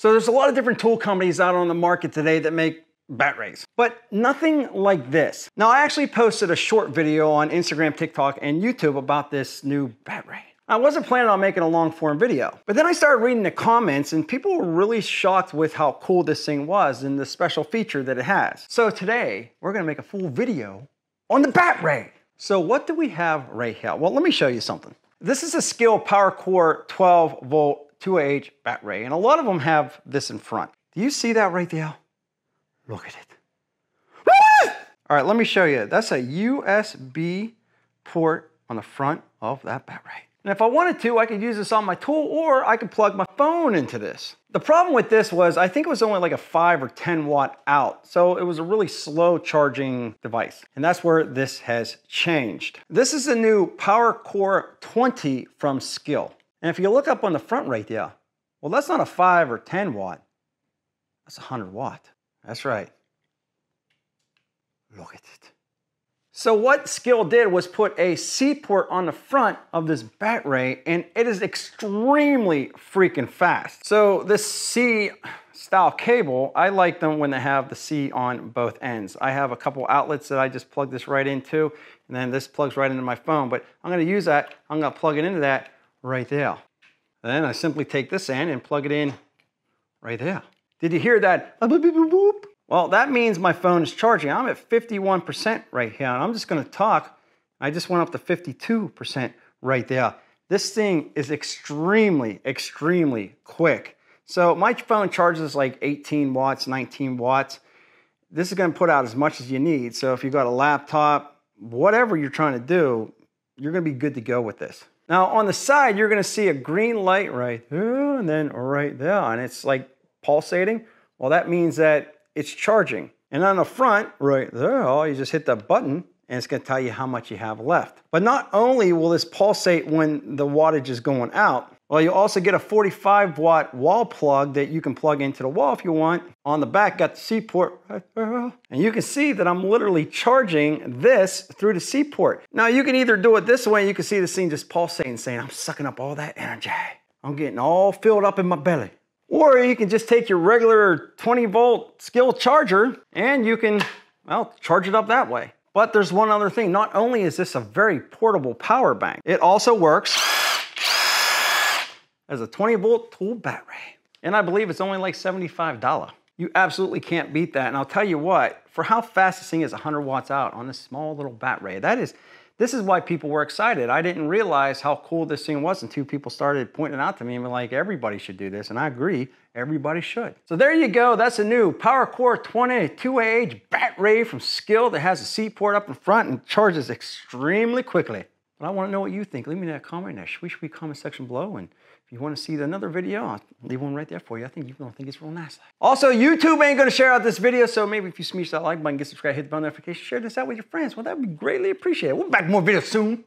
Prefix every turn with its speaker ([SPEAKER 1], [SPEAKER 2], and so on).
[SPEAKER 1] So there's a lot of different tool companies out on the market today that make batteries, but nothing like this. Now I actually posted a short video on Instagram, TikTok, and YouTube about this new battery. I wasn't planning on making a long form video, but then I started reading the comments and people were really shocked with how cool this thing was and the special feature that it has. So today we're gonna make a full video on the battery. So what do we have right here? Well, let me show you something. This is a Skil PowerCore 12 volt 2AH battery, and a lot of them have this in front. Do you see that right there? Look at it. All right, let me show you. That's a USB port on the front of that battery. And if I wanted to, I could use this on my tool or I could plug my phone into this. The problem with this was I think it was only like a 5 or 10 watt out. So it was a really slow charging device. And that's where this has changed. This is the new PowerCore 20 from Skil. And if you look up on the front right there, well that's not a 5 or 10 watt. That's 100 watt. That's right. Look at it. So what Skil did was put a C port on the front of this battery and it is extremely freaking fast. So this C style cable, I like them when they have the C on both ends. I have a couple outlets that I just plug this right into and then this plugs right into my phone, but I'm gonna use that, I'm gonna plug it into that right there. Then I simply take this end and plug it in right there. Did you hear that? Well, that means my phone is charging. I'm at 51% right here, and I'm just gonna talk. I just went up to 52% right there. This thing is extremely, extremely quick. So my phone charges like 18 watts, 19 watts. This is gonna put out as much as you need. So if you've got a laptop, whatever you're trying to do, you're gonna be good to go with this. Now on the side, you're gonna see a green light right there and then right there, and it's like pulsating. Well, that means that it's charging. And on the front, right there, oh, you just hit the button and it's gonna tell you how much you have left. But not only will this pulsate when the wattage is going out, well, you also get a 45 watt wall plug that you can plug into the wall if you want. On the back, got the C port. And you can see that I'm literally charging this through the C port. Now you can either do it this way, you can see the scene just pulsating, saying, I'm sucking up all that energy. I'm getting all filled up in my belly. Or you can just take your regular 20 volt Skil charger and you can, well, charge it up that way. But there's one other thing. Not only is this a very portable power bank, it also works as a 20 volt tool battery. And I believe it's only like $75. You absolutely can't beat that. And I'll tell you what, for how fast this thing is 100 watts out on this small little battery, that is, this is why people were excited. I didn't realize how cool this thing was until people started pointing out to me and like, everybody should do this. And I agree, everybody should. So there you go. That's a new PowerCore 20 2AH battery from Skil that has a a C port up in front and charges extremely quickly. But I want to know what you think. Leave me that comment in sweet, sweet comment section below. And if you want to see another video, I'll leave one right there for you. I think you're going to think it's real nice. Also, YouTube ain't going to share out this video, so maybe if you smash that like button, get subscribed, hit the bell notification, share this out with your friends. Well, that would be greatly appreciated. We'll be back with more videos soon.